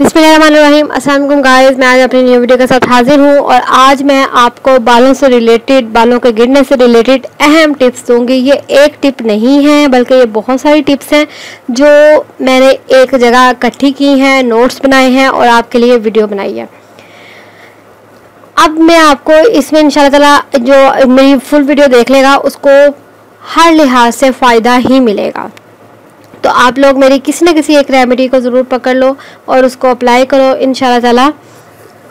अस्सलाम वालेकुम गाइस, मैं आज अपनी न्यू वीडियो के साथ हाजिर हूँ और आज मैं आपको बालों से रिलेटेड बालों के गिरने से रिलेटेड अहम टिप्स दूँगी। ये एक टिप नहीं है, बल्कि ये बहुत सारी टिप्स हैं जो मैंने एक जगह इकट्ठी की हैं नोट्स बनाए हैं और आपके लिए वीडियो बनाई है। अब मैं आपको इसमें इन ताला जो मेरी फुल वीडियो देख लेगा, उसको हर लिहाज से फ़ायदा ही मिलेगा। तो आप लोग मेरी किसी न किसी एक रेमेडी को ज़रूर पकड़ लो और उसको अप्लाई करो इन ताला।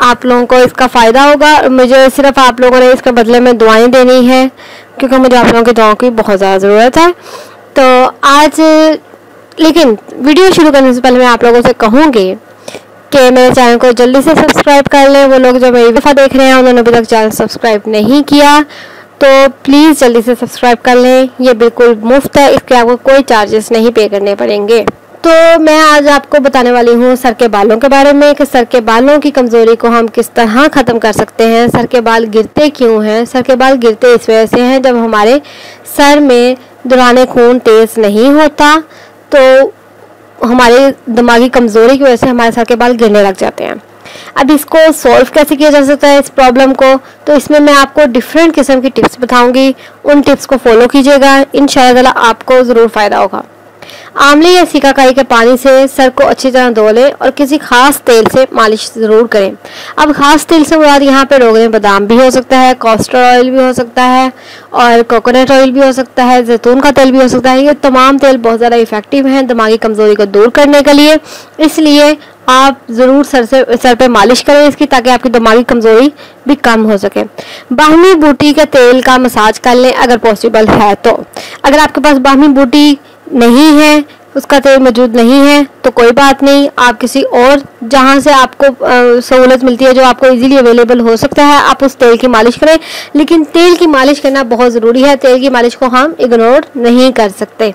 आप लोगों को इसका फ़ायदा होगा मुझे सिर्फ़ आप लोगों ने इसके बदले में दुआएँ देनी है, क्योंकि मुझे आप लोगों की दुआओं की बहुत ज़्यादा ज़रूरत है। तो आज, लेकिन वीडियो शुरू करने से पहले मैं आप लोगों से कहूँगी कि मेरे चैनल को जल्दी से सब्सक्राइब कर लें। वो लोग जो मेरी दफ़ा देख रहे हैं उन्होंने अभी तक चैनल सब्सक्राइब नहीं किया। तो प्लीज़ जल्दी से सब्सक्राइब कर लें। ये बिल्कुल मुफ़्त है, इसके आपको कोई चार्जेस नहीं पे करने पड़ेंगे। तो मैं आज आपको बताने वाली हूँ सर के बालों के बारे में कि सर के बालों की कमज़ोरी को हम किस तरह ख़त्म कर सकते हैं। सर के बाल गिरते क्यों हैं? सर के बाल गिरते इस वजह से हैं जब हमारे सर में दौरान खून तेज़ नहीं होता तो हमारे दिमागी कमज़ोरी की वजह से हमारे सर के बाल गिरने लग जाते हैं। अब इसको सॉल्व कैसे किया जा सकता है इस प्रॉब्लम को? तो इसमें मैं आपको डिफरेंट किस्म की टिप्स बताऊँगी। उन टिप्स को फॉलो कीजिएगा। इन आपको ज़रूर फ़ायदा होगा। आमले या सिकाकाई के पानी से सर को अच्छी तरह धो लें और किसी खास तेल से मालिश ज़रूर करें। अब खास तेल से मुराद यहाँ पे रोगने बादाम भी हो सकता है कॉस्टर ऑयल भी हो सकता है और कोकोनट ऑयल भी हो सकता है, जैतून का तेल भी हो सकता है। ये तमाम तेल बहुत ज़्यादा इफ़ेक्टिव हैं, दिमागी कमज़ोरी को दूर करने के लिए। इसलिए आप ज़रूर सर से, सर पे मालिश करें इसकी ताकि आपकी दिमागी कमज़ोरी भी कम हो सके। बाहमी बूटी के तेल का मसाज कर लें अगर पॉसिबल है तो। अगर आपके पास बाहमी बूटी नहीं है, उसका तेल मौजूद नहीं है तो कोई बात नहीं, आप किसी और जहाँ से आपको सहूलत मिलती है जो आपको इजीली अवेलेबल हो सकता है, आप उस तेल की मालिश करें। लेकिन तेल की मालिश करना बहुत ज़रूरी है, तेल की मालिश को हम इग्नोर नहीं कर सकते।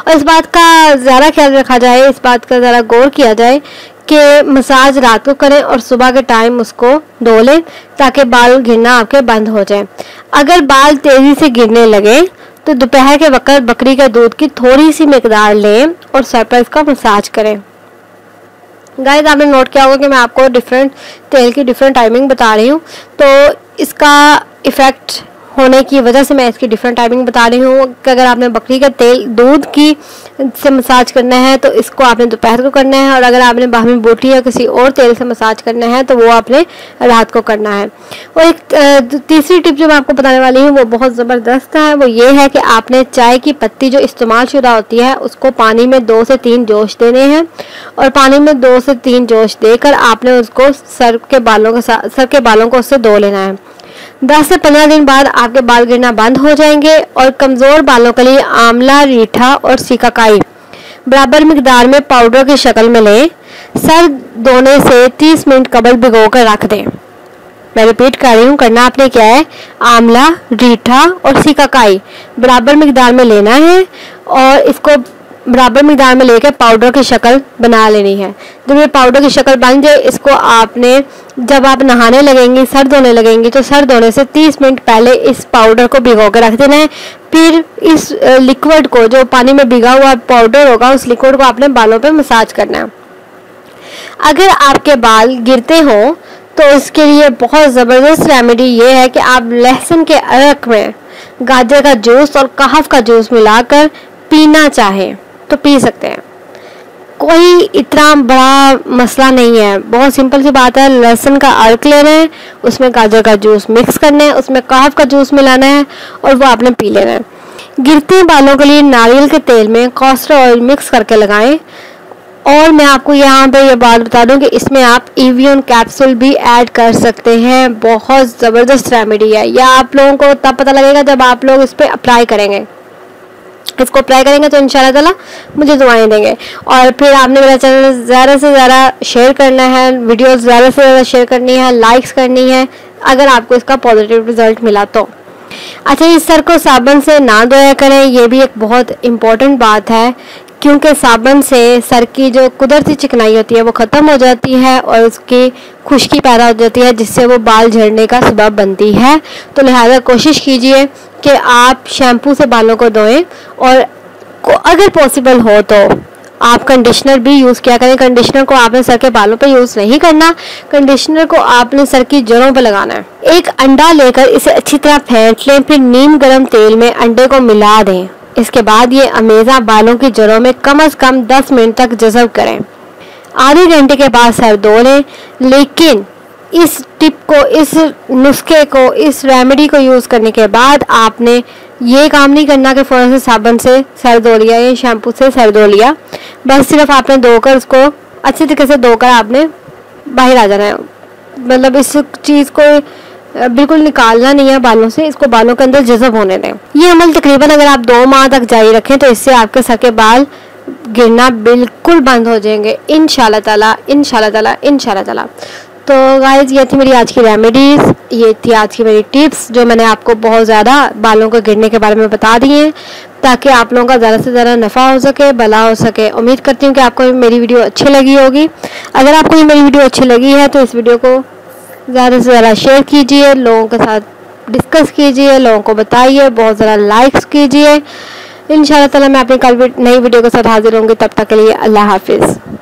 और इस बात का ज़्यादा ख्याल रखा जाए, इस बात का ज़रा गौर किया जाए कि मसाज रात को करें और सुबह के टाइम उसको धो लें ताकि बाल गिरना आपके बंद हो जाए। अगर बाल तेज़ी से गिरने लगे तो दोपहर के वक्त बकरी के दूध की थोड़ी सी मकदार लें और सर पर इसका मसाज करें। गाइस, आपने नोट किया होगा कि मैं आपको डिफरेंट तेल की डिफरेंट टाइमिंग बता रही हूँ। तो इसका इफ़ेक्ट होने की वजह से मैं इसकी डिफरेंट टाइमिंग बता रही हूँ कि अगर आपने बकरी का तेल, दूध की से मसाज करना है तो इसको आपने दोपहर को करना है और अगर आपने बाहमी बोटी या किसी और तेल से मसाज करना है तो वो आपने रात को करना है। और एक तीसरी टिप जो मैं आपको बताने वाली हूँ, वो बहुत ज़बरदस्त है। वो ये है कि आपने चाय की पत्ती जो इस्तेमाल शुदा होती है, उसको पानी में दो से तीन जोश देने हैं और पानी में दो से तीन जोश देकर आपने उसको सर के बालों के साथ सर के बालों को उससे धो लेना है। दस से पंद्रह दिन बाद आपके बाल गिरना बंद हो जाएँगे और कमज़ोर बालों के लिए आंवला, रीठा और सिकाकाई बराबर मकदार में पाउडर की शक्ल में लें। सर धोने से 30 मिनट कबल भिगो कर रख दें। मैं रिपीट कर रही हूँ, करना आपने क्या है? आंवला, रीठा और सिकाकाई बराबर मकदार में लेना है और इसको बराबर मकदार में लेकर पाउडर की शक्ल बना लेनी है। जब ये पाउडर की शक्ल बन जाए, इसको आपने, जब आप नहाने लगेंगे, सर धोने लगेंगे तो सर धोने से 30 मिनट पहले इस पाउडर को भिगो के रख देना है। फिर इस लिक्विड को, जो पानी में भिगा हुआ पाउडर होगा, उस लिक्विड को आपने बालों पर मसाज करना है। अगर आपके बाल गिरते हों तो इसके लिए बहुत ज़बरदस्त रेमेडी ये है कि आप लहसुन के अरक में गाजर का जूस और कहफ का जूस मिलाकर पीना चाहें। तो पी सकते हैं। कोई इतना बड़ा मसला नहीं है। बहुत सिंपल सी बात है, लहसुन का अर्क लेना है, उसमें गाजर का जूस मिक्स करना है, उसमें काफ का जूस मिलाना है और वो आपने पी लेना है। गिरते बालों के लिए नारियल के तेल में कॉस्टर ऑयल मिक्स करके लगाएँ। और मैं आपको यहाँ पे ये बात बता दूँ कि इसमें आप ईवीएन कैप्सूल भी ऐड कर सकते हैं। बहुत ज़बरदस्त रेमेडी है। यह आप लोगों को तब पता लगेगा जब आप लोग इस पर अप्लाई करेंगे। इसको अप्लाई करेंगे तो इन ताला मुझे दुआएँ देंगे। और फिर आपने मेरा चैनल ज़्यादा से ज़्यादा शेयर करना है वीडियोस ज़्यादा से ज़्यादा शेयर करनी है लाइक्स करनी है, अगर आपको इसका पॉजिटिव रिज़ल्ट मिला तो। अच्छा इस सर को साबुन से ना धोया करें, ये भी एक बहुत इम्पोर्टेंट बात है, क्योंकि साबुन से सर की जो कुदरती चिकनाई होती है, वो ख़त्म हो जाती है और उसकी खुश्की पैदा हो जाती है, जिससे वो बाल झड़ने का सबब बनती है। तो लिहाजा कोशिश कीजिए कि आप शैम्पू से बालों को धोएँ और को अगर पॉसिबल हो तो आप कंडीशनर भी यूज़ किया करें। कंडीशनर को आपने सर के बालों पे यूज़ नहीं करना। कंडीशनर को आपने सर की जड़ों पे लगाना है। एक अंडा लेकर इसे अच्छी तरह फेंट लें, फिर नीम गर्म तेल में अंडे को मिला दें। इसके बाद ये अमेज़ा बालों की जड़ों में कम अज़ कम 10 मिनट तक जज़ब करें। आधे घंटे के बाद सर धो लें, लेकिन इस टिप को, इस नुस्खे को, इस रेमेडी को यूज़ करने के बाद आपने ये काम नहीं करना कि फ़ौरन से साबुन से सर धो लिया या शैम्पू से सर धो लिया। बस सिर्फ़ आपने धोकर उसको अच्छे तरीके से धोकर आपने बाहर आ जाना है। मतलब इस चीज़ को बिल्कुल निकालना नहीं है बालों से, इसको बालों के अंदर जज़ब होने दें। ये अमल तकरीबन अगर आप दो माह तक जारी रखें तो इससे आपके सर के बाल गिरना बिल्कुल बंद हो जाएँगे। इन ताला इन ताला इन ताला। तो गाइज़ ये थी मेरी आज की रेमेडीज़ ये थी आज की मेरी टिप्स जो मैंने आपको बहुत ज़्यादा बालों को गिरने के बारे में बता दी हैं, ताकि आप लोगों का ज़्यादा से ज़्यादा नफ़ा हो सके भला हो सके। उम्मीद करती हूँ कि आपको मेरी वीडियो अच्छी लगी होगी। अगर आपको ये मेरी वीडियो अच्छी लगी है तो इस वीडियो को ज़्यादा से ज़्यादा शेयर कीजिए, लोगों के साथ डिस्कस कीजिए, लोगों को बताइए, बहुत ज़्यादा लाइक्स कीजिए। इन ताला मैं अपनी कल नई वीडियो के साथ हाजिर होंगी, तब तक के लिए अल्लाह हाफिज़।